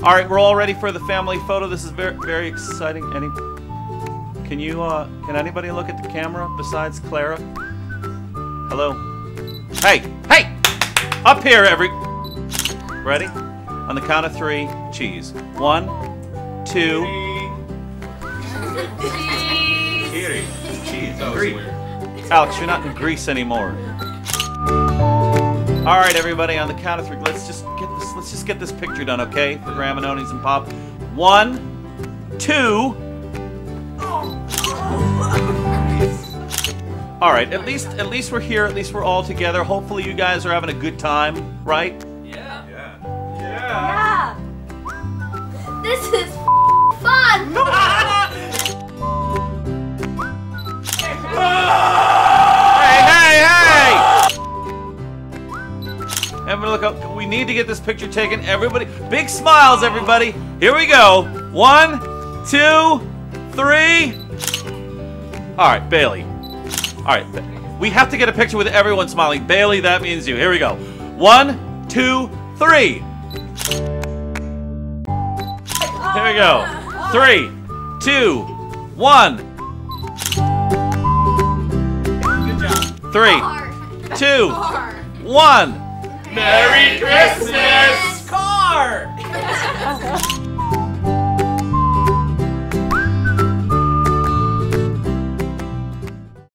All right, we're all ready for the family photo. This is very, very exciting. Any, can you, uh, can anybody look at the camera besides Clara? Hello. Hey, hey, up here, every. Ready? On the count of three, cheese. One, two. Cheese. Cheese. That was Alex, you're not in Greece anymore. All right, everybody, on the count of three, let's just get this. Let's just get this picture done, okay? For Grandma Nonies and Pop. One, two. All right, at least at least we're here. At least we're all together. Hopefully, you guys are having a good time, right? Everybody look up. We need to get this picture taken. Everybody, big smiles, everybody. Here we go. One, two, three. All right, Bailey. All right, we have to get a picture with everyone smiling. Bailey, that means you. Here we go. One, two, three. Here we go. Three, two, one. Three, two, one. Merry Christmas!